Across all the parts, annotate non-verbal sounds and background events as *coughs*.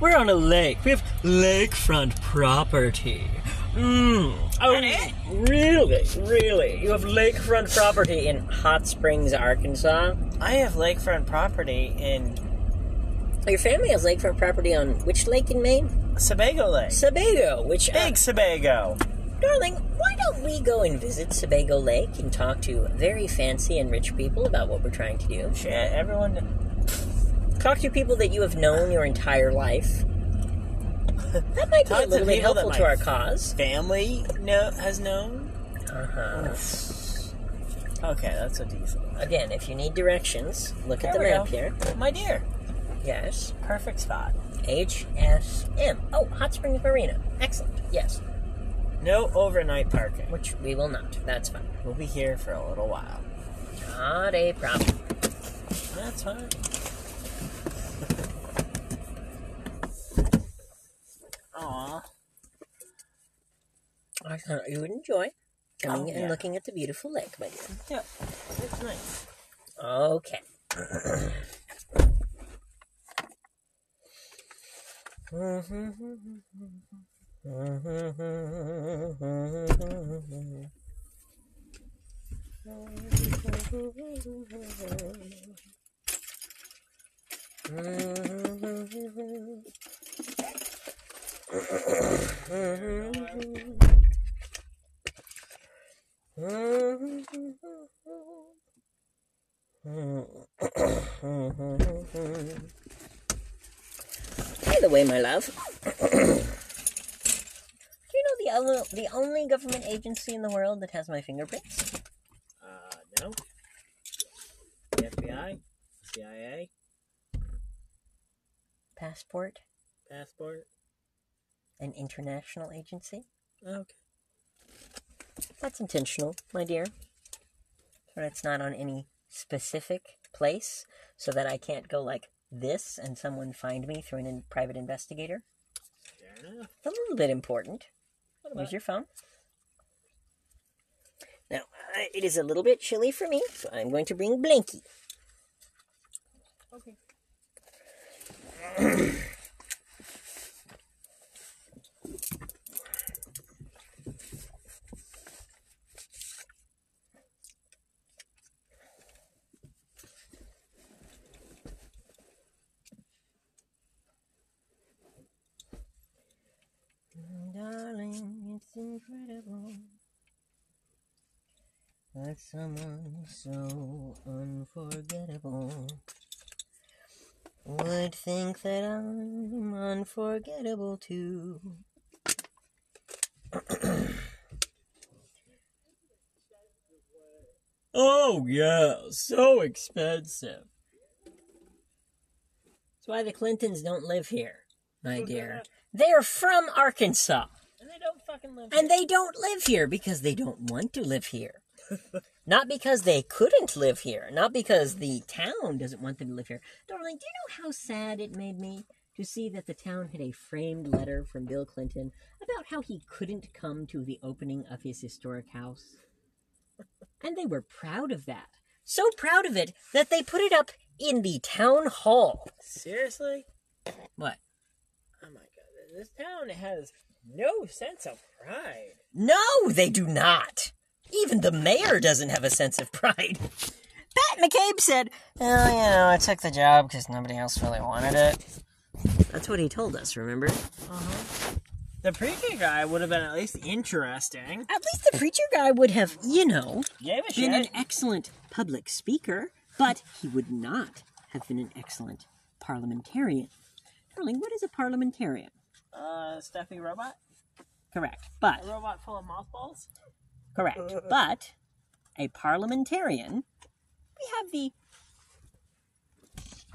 We're on a lake. We have lakefront property. Mm. Oh, really? Really? You have lakefront property in Hot Springs, Arkansas? I have lakefront property in Your family has lakefront property on which lake in Maine? Sebago Lake. Sebago, which. uh, Big Sebago. darling, why don't we go and visit Sebago Lake and talk to very fancy and rich people about what we're trying to do? Shit, everyone. Talk to people that you have known your entire life. That might be a to little bit helpful to our cause. Family know, has known. Uh-huh. Okay, that's a decent. Again, if you need directions, look at the we map go. here. My dear, Yes. perfect spot. HSM. Oh, Hot Springs Marina. Excellent. Yes. No overnight parking. Which we will not. That's fine. We'll be here for a little while. Not a problem. That's fine. I thought you would enjoy coming Oh, and looking at the beautiful lake, my dear. Yeah, it's nice. Okay. *coughs* *coughs* By the way, my love, *coughs* do you know the only, the only government agency in the world that has my fingerprints? Uh, no. The FBI, CIA, Passport, passport. an international agency. Okay. That's intentional, my dear. So it's not on any specific place, so that I can't go like this and someone find me through an in- private investigator. It's a little bit important. Use your phone. Now, I, it is a little bit chilly for me, so I'm going to bring blankie. Okay. *clears throat* Darling, it's incredible that someone so unforgettable would think that I'm unforgettable too. *clears throat* oh, yeah, so expensive. That's why the Clintons don't live here, my dear. They're from Arkansas. And they don't fucking live. And they don't live here because they don't want to live here. Not because they couldn't live here. Not because the town doesn't want them to live here. Darling, do you know how sad it made me to see that the town had a framed letter from Bill Clinton about how he couldn't come to the opening of his historic house? And they were proud of that. So proud of it that they put it up in the town hall. Seriously? What? Oh my god, this town has no sense of pride. No, they do not. Even the mayor doesn't have a sense of pride. Pat McCabe said, Well, you know, I took the job because nobody else really wanted it. That's what he told us, remember? Uh-huh. The preacher guy would have been at least interesting. At least the preacher guy would have, you know, Gave a been an excellent public speaker, but he would not have been an excellent parliamentarian. Darling, what is a parliamentarian? Uh, Steffi robot? Correct. But A robot full of mothballs? Correct. Uh. But a parliamentarian, we have the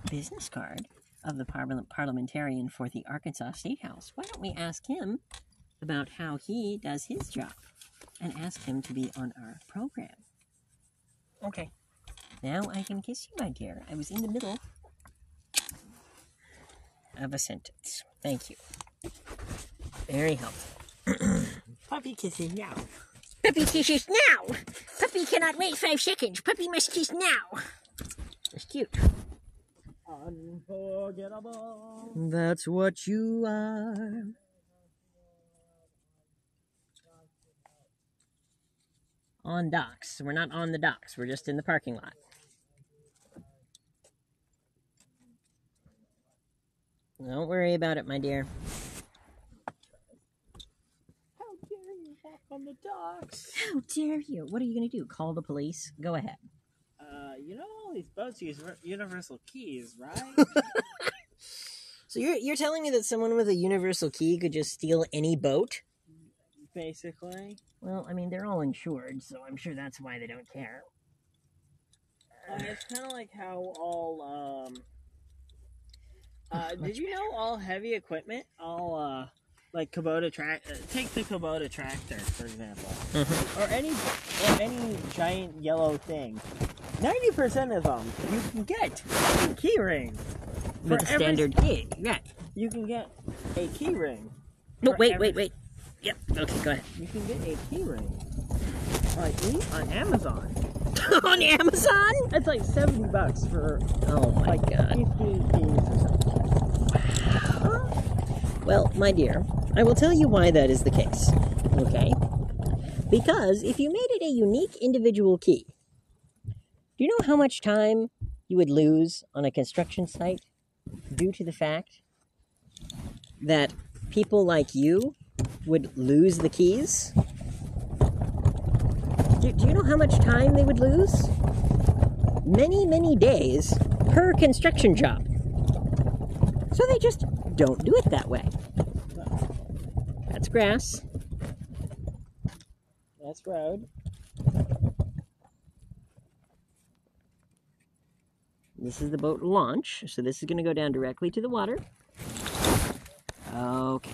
business card of the parliament parliamentarian for the Arkansas State House. Why don't we ask him about how he does his job and ask him to be on our program? Okay. Now I can kiss you, my dear. I was in the middle of a sentence. Thank you. Very helpful. Puppy kissing now. Puppy kisses now. Puppy cannot wait five seconds. Puppy must kiss now. It's cute. Unforgettable. That's what you are. On docks. We're not on the docks. We're just in the parking lot. Don't worry about it, my dear. How dare you walk on the docks? How dare you? What are you going to do? Call the police? Go ahead. Uh, you know all these boats use universal keys, right? *laughs* So you're you're telling me that someone with a universal key could just steal any boat? Basically. Well, I mean, they're all insured, so I'm sure that's why they don't care. Uh, it's kind of like how all um. Uh, did you know all heavy equipment, all uh, like Kubota track? Uh, take the Kubota tractor for example, or any or any giant yellow thing. Ninety percent of them you can get a key ring. For With a every- standard key. Yeah. You can get a key ring. No, wait, every- wait, wait. Yep. Okay, go ahead. You can get a key ring. Like on Amazon. *laughs* On Amazon? It's like seventy bucks for Oh my like god. fifteen keys or something. Well, my dear, I will tell you why that is the case. Okay? Because if you made it a unique individual key, do you know how much time you would lose on a construction site due to the fact that people like you would lose the keys? Do, do you know how much time they would lose? Many, many days per construction job. So they just don't do it that way. That's grass. That's road. This is the boat launch, so this is going to go down directly to the water. Okay.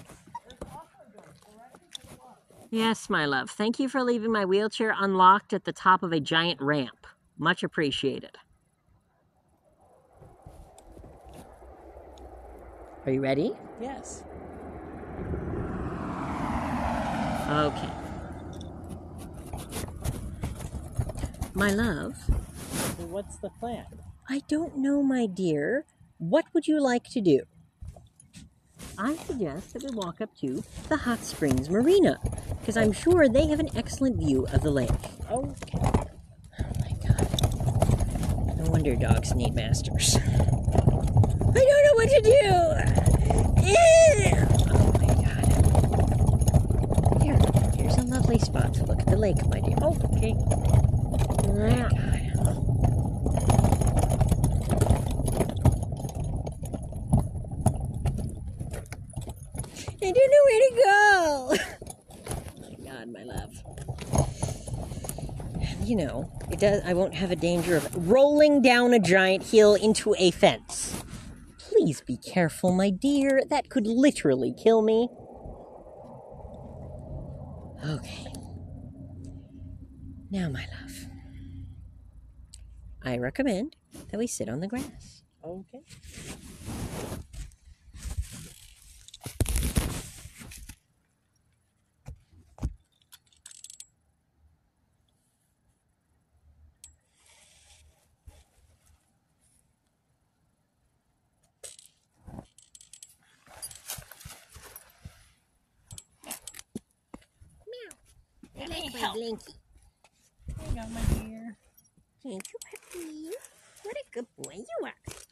Yes, my love. Thank you for leaving my wheelchair unlocked at the top of a giant ramp. Much appreciated. Are you ready? Yes. Okay. My love, what's the plan? I don't know, my dear. What would you like to do? I suggest that we walk up to the Hot Springs Marina, because I'm sure they have an excellent view of the lake. Okay. Oh my god. No wonder dogs need masters. I don't know what to do! Oh my god. Here, here's a lovely spot to look at the lake, my dear. Okay. Oh my god. I don't know where to go. *laughs* oh my God, my love. You know, it does. I won't have a danger of rolling down a giant hill into a fence. Please be careful, my dear. That could literally kill me. Okay. Now, my love, I recommend that we sit on the grass. Okay. I like my blankie. There you go, my dear. Thank you, puppy. What a good boy you are.